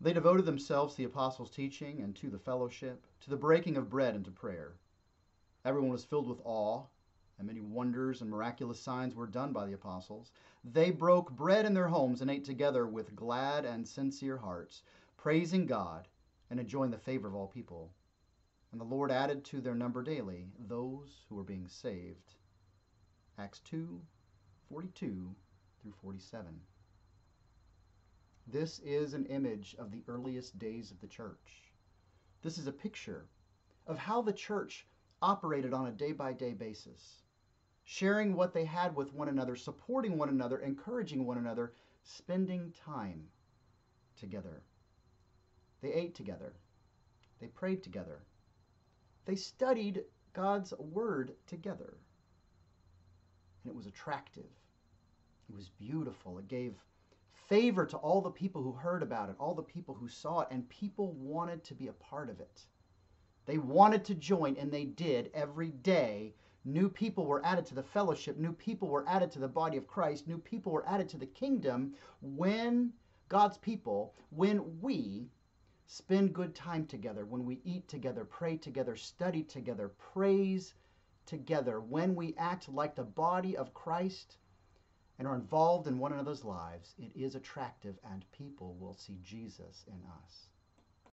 They devoted themselves to the apostles' teaching and to the fellowship, to the breaking of bread and to prayer. Everyone was filled with awe, and many wonders and miraculous signs were done by the apostles. They broke bread in their homes and ate together with glad and sincere hearts, praising God and enjoying the favor of all people. And the Lord added to their number daily those who were being saved. Acts 2 42 through 47. This is an image of the earliest days of the church. This is a picture of how the church operated on a day by day basis, sharing what they had with one another, supporting one another, encouraging one another, spending time together. They ate together, they prayed together, they studied God's Word together. And it was attractive, it was beautiful, it gave favor to all the people who heard about it, all the people who saw it, and people wanted to be a part of it. They wanted to join, and they did every day. New people were added to the fellowship, new people were added to the body of Christ, new people were added to the kingdom when God's people, when we spend good time together, when we eat together, pray together, study together, praise together, when we act like the body of Christ and are involved in one another's lives, it is attractive and people will see Jesus in us.